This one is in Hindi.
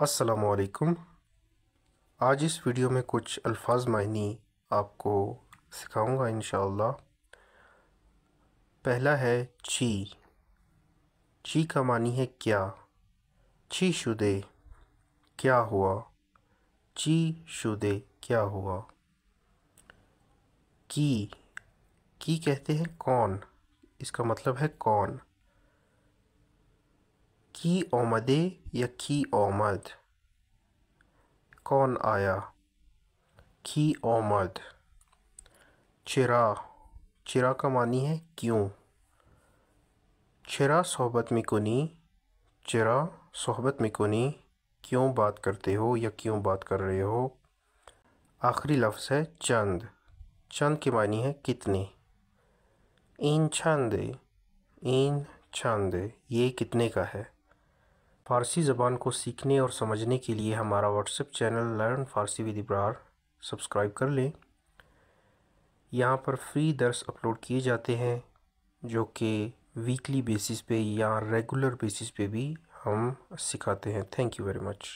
असलकुम आज इस वीडियो में कुछ अल्फाज मायनी आपको सिखाऊँगा इन पहला है ची। ची का मानी है क्या? ची शुदे, क्या हुआ? ची शुदे, क्या हुआ? की। की कहते हैं कौन? इसका मतलब है कौन। की ओमदे या की ओमद कौन आया? की ओमद चिरा। चिरा का मानी है क्यों? चिरा सोहबत मिकुनी चिरा सोहबत मिकुनी क्यों बात करते हो या क्यों बात कर रहे हो? आखिरी लफ्ज़ है चंद। चंद के मानी है कितने? इन छंद। इन छंद। ये कितने का है? फ़ारसी ज़बान को सीखने और समझने के लिए हमारा WhatsApp channel learn Farsi with Ibrar subscribe कर लें। यहाँ पर फ्री दर्स अपलोड किए जाते हैं, जो कि वीकली बेसिस पे या रेगुलर बेसिस पे भी हम सिखाते हैं। Thank you very much